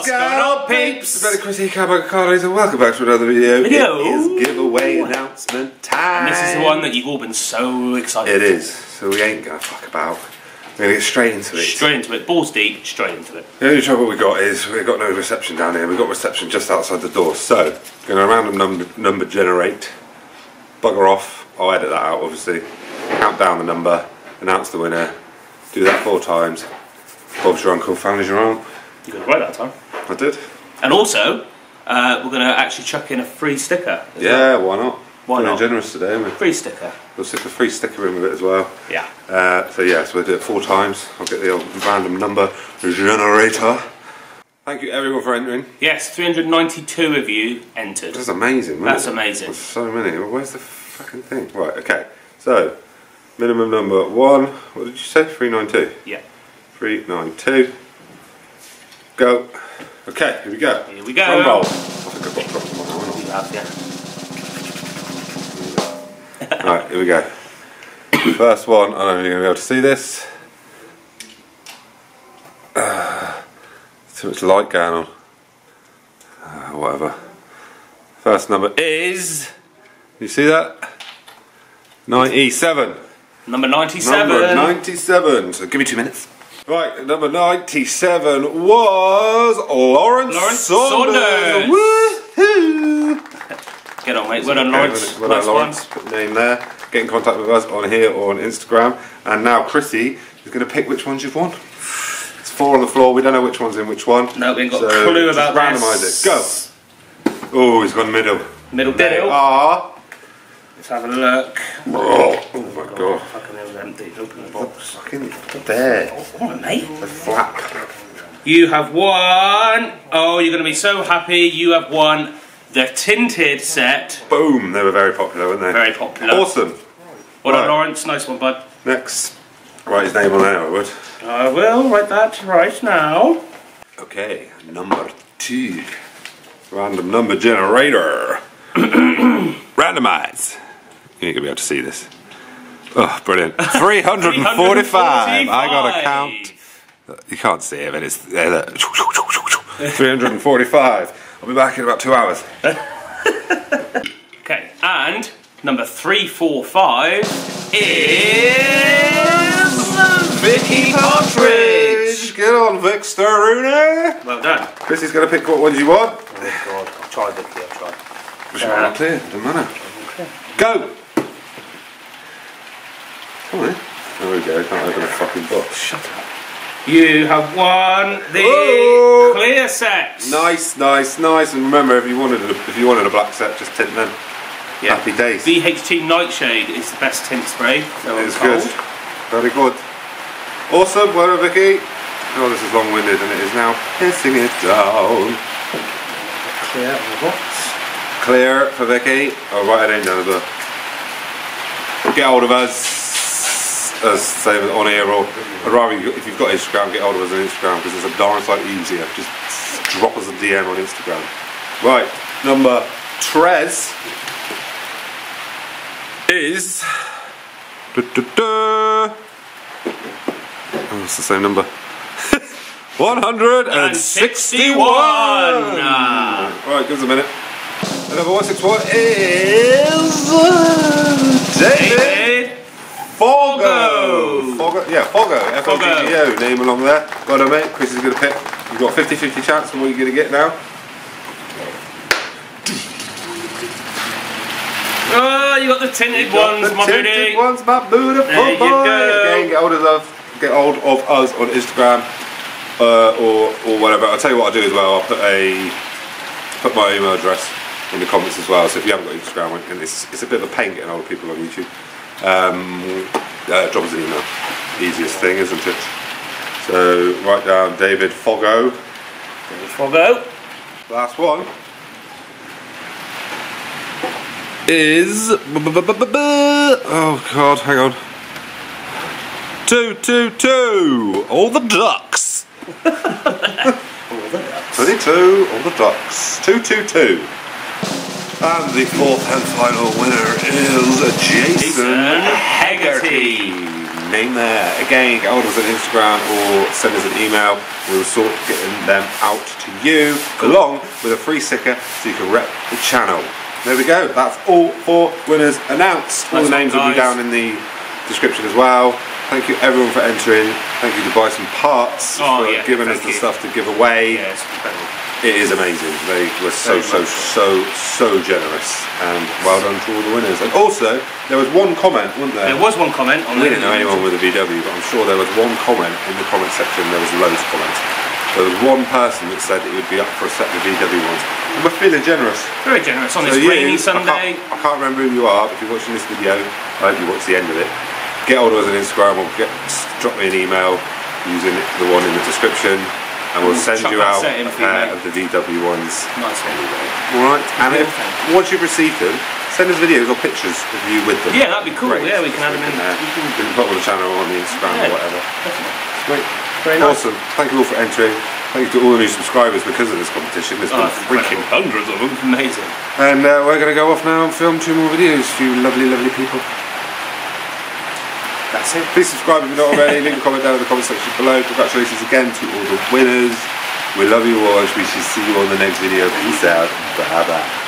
What's going on, peeps? It's Chris Carlos and welcome back to another video. Video. It is giveaway announcement time. And this is the one that you've all been so excited It for. is. So we ain't gonna fuck about. We're gonna get straight into it. Straight into it, balls deep, straight into it. The only trouble we got is we've got no reception down here. We've got reception just outside the door. So, gonna random number, number generate. Bugger off. I'll edit that out, obviously. Count down the number. Announce the winner. Do that four times. Bob's your uncle, family's your aunt. You got it right that time. I did. And also, uh, we're going to actually chuck in a free sticker. Yeah, well. why not? Why Feeling not? generous today, aren't we? Free sticker. We'll stick a free sticker in with it as well. Yeah. Uh, so yeah, so we'll do it four times. I'll get the old random number generator. Thank you everyone for entering. Yes, 392 of you entered. That's amazing. That's it? amazing. So many. Well, where's the fucking thing? Right. Okay. So minimum number one. What did you say? Three nine two. Yeah. Three nine two. Go. Okay. Here we go. Here we go. I think I've got on You have, yeah. Right, here we go. First one, I don't know if you're going to be able to see this. Ah, too much light going on. Ah, whatever. First number is. You see that? 97. Number 97. Number 97. So give me two minutes. Right, number 97 was Laurence, Laurence Saunders. Saunders. Woohoo! Get on, mate. Well done, Laurence. Well done, Laurence. Put your name there. Get in contact with us on here or on Instagram. And now Chrissy is going to pick which ones you've won. It's four on the floor. We don't know which one's in which one. No, we ain't got a clue about randomise this. it. Go. Oh, he's gone middle. Middle deal. are. Let's have a look. Oh, oh my god. Fucking hell, empty. Open the box. Fucking there. All right, mate. They're flat. You have won. Oh, you're going to be so happy. You have won the tinted set. Boom. They were very popular, weren't they? Very popular. Awesome. Well done, Right. Laurence. Nice one, bud. Next. Write his name on there, I would. I will write that right now. Okay, number two. Random number generator. Randomize. You ain't gonna be able to see this. Oh, brilliant. 345. I got a count. You can't see it, but it's 345. I'll be back in about two hours. Okay, and number 345 is Vicky Partridge. Get on, Vic Rooney. Well done. Chrissy's gonna pick what ones you want. Oh God, I'll try Vicky. I'll try. Which one are clear? Doesn't matter. Go! Come on. There we go. Can't open a fucking box. Shut up. You have won the Oh. clear set. Nice, nice, nice. And remember, if you wanted a, if you wanted a black set, just tint them. Yeah. Happy days. VHT Nightshade is the best tint spray. So I'm It's good. Very good. Awesome. Well done, Vicky. Oh, this is long-winded, and it is now pissing it down. Clear out the box. Clear for Vicky. I'll write her name down as well. Get hold of us. As same on here, or I'd rather if you've got Instagram, get hold of us on Instagram because it's a darn sight easier. Just drop us a DM on Instagram. Right, number Trez is. Du, du, du. Oh, it's the same number. 161! Right, give us a minute. And number 161 is. David. Foggo! Foggo? Yeah, Foggo. F O G G O. Name along there. Well done, mate. Chris is going to pick. You've got 50 50 chance on what you're going to get now. Oh, you got the tinted ones, the my tinted ones, my beautiful There you go. Again, get hold of us. Get hold of us on Instagram uh, or or whatever. I'll tell you what I'll do as well. I'll put a put my email address in the comments as well. So if you haven't got Instagram, and it's it's a bit of a pain getting hold of people on YouTube, um, uh, drop us an email. Easiest thing, isn't it? So write down David Foggo. Foggo. Last one is oh god, hang on. Two, two, two. All the ducks. Twenty-two. All the ducks. Two, two, two. And the fourth and final winner is Jason, Jason Heggerty. name there. Again, get hold of us on Instagram or send us an email. We will sort getting them out to you, along with a free sticker so you can rep the channel. There we go. That's all four winners announced. All Nice the one, names will be down in the description as well. Thank you everyone for entering. Thank you to Bison parts Oh, for yeah, giving us the you. stuff to give away. Yeah, it's incredible. It is amazing. They were so, so, so, so generous. And well done to all the winners. And also, there was one comment, wasn't there? There was one comment on we didn't know anyone with a VW, but I'm sure there was one comment in the comment section. There was loads of comments. There was one person that said it would be up for a set of VW ones. And we're feeling generous. Very generous on So this you, rainy I Sunday. can't, I can't remember who you are, but if you're watching this video, I hope you watch the end of it. Get hold of us on Instagram or get, drop me an email using the one in the description, and we'll send chuck you out a pair of the VW ones. Nice one. Alright, and if, you. once you've received them, send us videos or pictures of you with them. Yeah, that'd be cool. Great. Yeah, we can add them in. uh, We can- put on the channel or on the Instagram Yeah. or whatever. Definitely. Great. Very nice. Awesome. Thank you all for entering. Thank you to all the new subscribers because of this competition. There's been Oh, freaking hundreds of them. Amazing. And uh, we're going to go off now and film two more videos for you lovely, lovely people. That's it. Please subscribe if you're not already. Leave a comment down in the comment section below. Congratulations again to all the winners. We love you all. We shall see you on the next video. Peace out. Bye bye.